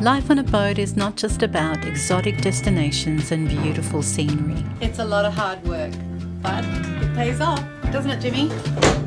Life on a boat is not just about exotic destinations and beautiful scenery. It's a lot of hard work, but it pays off, doesn't it, Jimmy?